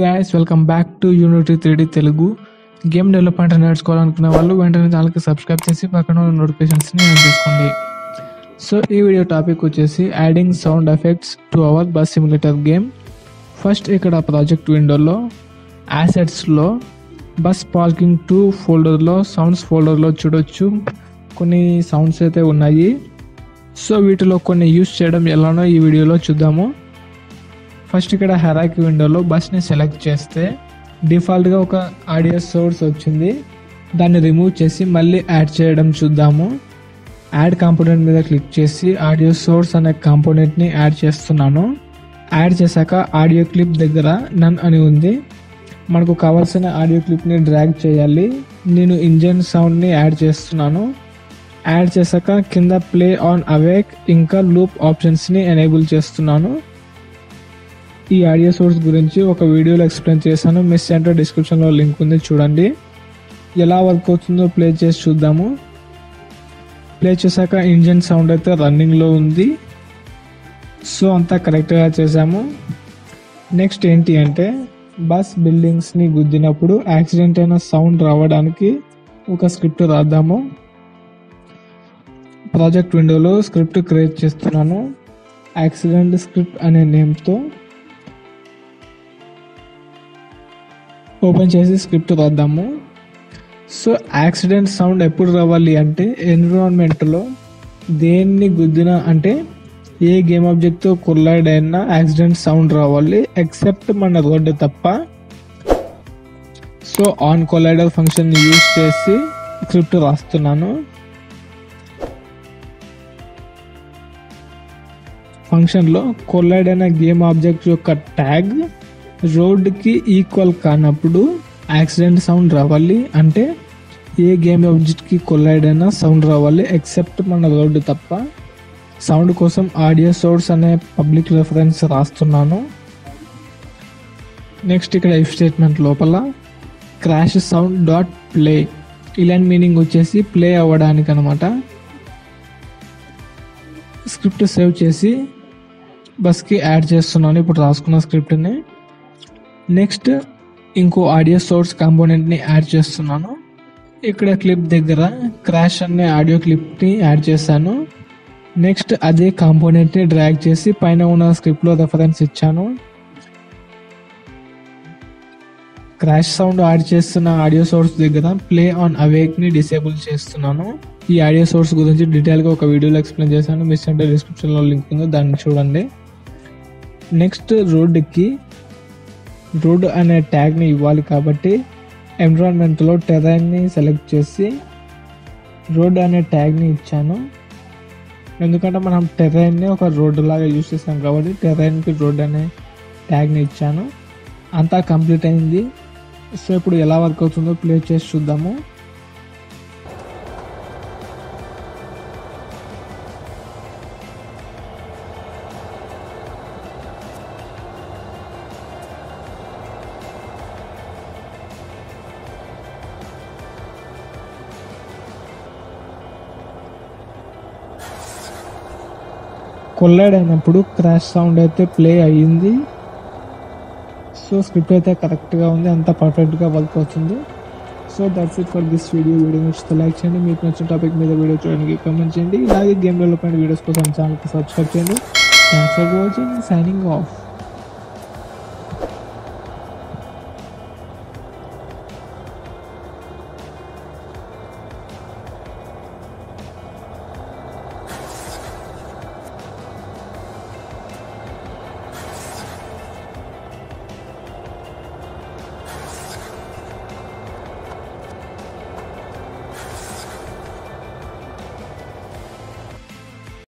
Guys welcome back to Unity three Telugu game development నేర్చుకోవాలనుకునే వాళ్ళు వెంటనే ఛానల్కి సబ్స్క్రైబ్ చేసి పక్కన ఉన్న నోటిఫికేషన్స్ని ఆన్ చేసుకోండి. సో ఈ వీడియో టాపిక్ వచ్చేసి adding sound effects to our bus simulator game first ఇక్కడ ప్రాజెక్ట్ విండోలో యాసెట్స్లో బస్ పార్కింగ్ టూ ఫోల్డర్లో సౌండ్స్ ఫోల్డర్లో చూడొచ్చు. కొన్ని సౌండ్స్ అయితే ఉన్నాయి. సో వీటిలో కొన్ని యూస్ చేయడం ఎలానో ఈ వీడియోలో చూద్దాము. ఫస్ట్ ఇక్కడ హెరాకి విండోలో బస్ని సెలెక్ట్ చేస్తే డిఫాల్ట్గా ఒక ఆడియో సోర్స్ వచ్చింది. దాన్ని రిమూవ్ చేసి మళ్ళీ యాడ్ చేయడం చూద్దాము. యాడ్ కాంపోనెంట్ మీద క్లిక్ చేసి ఆడియో సోర్స్ అనే కాంపోనెంట్ని యాడ్ చేస్తున్నాను. యాడ్ చేశాక ఆడియో క్లిప్ దగ్గర నన్ అని ఉంది. మనకు కావాల్సిన ఆడియో క్లిప్ని డ్రాగ్ చేయాలి. నేను ఇంజన్ సౌండ్ని యాడ్ చేస్తున్నాను. యాడ్ చేశాక కింద ప్లే ఆన్ అవేక్ ఇంకా లూప్ ఆప్షన్స్ని ఎనేబుల్ చేస్తున్నాను. ఈ ఆడియో సోర్స్ గురించి ఒక వీడియోలో ఎక్స్ప్లెయిన్ చేశాను. మిస్ సెంటర్ డిస్క్రిప్షన్లో లింక్ ఉంది చూడండి. ఎలా వర్క్ అవుతుందో ప్లే చేసి చూద్దాము. ప్లే చేశాక ఇంజిన్ సౌండ్ అయితే రన్నింగ్లో ఉంది. సో అంతా కరెక్ట్గా చేసాము నెక్స్ట్ ఏంటి అంటే బస్ బిల్డింగ్స్ని గుద్దినప్పుడు యాక్సిడెంట్ అయిన సౌండ్ రావడానికి ఒక స్క్రిప్ట్ రాద్దాము. ప్రాజెక్ట్ విండోలో స్క్రిప్ట్ క్రియేట్ చేస్తున్నాను. యాక్సిడెంట్ స్క్రిప్ట్ అనే నేమ్తో ఓపెన్ చేసి స్క్రిప్ట్ రాద్దాము. సో యాక్సిడెంట్ సౌండ్ ఎప్పుడు రావాలి అంటే ఎన్విరాన్మెంట్లో దేన్ని గుద్దినా అంటే ఏ గేమ్ ఆబ్జెక్ట్తో కొల్లాడ్ అయినా యాక్సిడెంట్ సౌండ్ రావాలి ఎక్సెప్ట్ మన రోడ్డు తప్ప. So on collider function use చేసి స్క్రిప్ట్ రాస్తున్నాను. ఫంక్షన్లో కొల్లాడ్ అయిన గేమ్ ఆబ్జెక్ట్ యొక్క ట్యాగ్ రోడ్కి ఈక్వల్ కానప్పుడు యాక్సిడెంట్ సౌండ్ రావాలి అంటే ఏ గేమ్ ఆబ్జెక్ట్కి కొల్లైడ్ అయినా సౌండ్ రావాలి ఎక్సెప్ట్ మన రోడ్డు తప్ప. సౌండ్ కోసం ఆడియో సోర్స్ అనే పబ్లిక్ రెఫరెన్స్ రాస్తున్నాను. నెక్స్ట్ ఇక్కడ ఇఫ్ స్టేట్మెంట్ లోపల క్రాష్ సౌండ్ డాట్ ప్లే ఇలాంటి మీనింగ్ వచ్చేసి ప్లే అవ్వడానికి అనమాట స్క్రిప్ట్ సేవ్ చేసి బస్కి యాడ్ చేస్తున్నాను. ఇప్పుడు రాసుకున్న స్క్రిప్ట్ని. నెక్స్ట్ ఇంకో ఆడియో సోర్స్ కాంపోనెంట్ని యాడ్ చేస్తున్నాను. ఇక్కడ క్లిప్ దగ్గర క్రాష్ అనే ఆడియో క్లిప్ని యాడ్ చేశాను. నెక్స్ట్ అదే కాంపోనెంట్ని డ్రాగ్ చేసి పైన ఉన్న స్క్రిప్ట్లో రెఫరెన్స్ ఇచ్చాను. క్రాష్ సౌండ్ యాడ్ చేస్తున్న ఆడియో సోర్స్ దగ్గర ప్లే ఆన్ అవేక్ని డిసేబుల్ చేస్తున్నాను. ఈ ఆడియో సోర్స్ గురించి డీటెయిల్గా ఒక వీడియోలో ఎక్స్ప్లెయిన్ చేశాను. మిస్ అంటే డిస్క్రిప్షన్లో లింక్ ఉంది దాన్ని చూడండి. నెక్స్ట్ రోడ్డుకి రోడ్ అనే ట్యాగ్ని ఇవ్వాలి కాబట్టి ఎన్విరాన్మెంట్లో టెరైన్ని సెలెక్ట్ చేసి రోడ్ అనే ట్యాగ్ని ఇచ్చాను. ఎందుకంటే మనం టెరైన్ని ఒక రోడ్డు లాగా యూజ్ చేసాం కాబట్టి టెరైన్కి రోడ్ అనే ట్యాగ్ని ఇచ్చాను. అంతా కంప్లీట్ అయింది. సో ఇప్పుడు ఎలా వర్క్ అవుతుందో ప్లే చేసి చూద్దాము. కొల్లైడ్ అయినప్పుడు క్రాష్ సౌండ్ అయితే ప్లే అయ్యింది. సో స్క్రిప్ట్ అయితే కరెక్ట్గా ఉంది అంతా పర్ఫెక్ట్గా వర్క్ అవుతుంది. So that's it for this video video నచ్చితే లైక్ చేయండి. మీకు నచ్చిన టాపిక్ మీద వీడియో చూడడానికి కామెంట్ చేయండి. ఇలాగే గేమ్ డెవలప్మెంట్ వీడియోస్ కోసం ఛానల్కి సబ్స్క్రైబ్ చేయండి. Thanks for watching signing off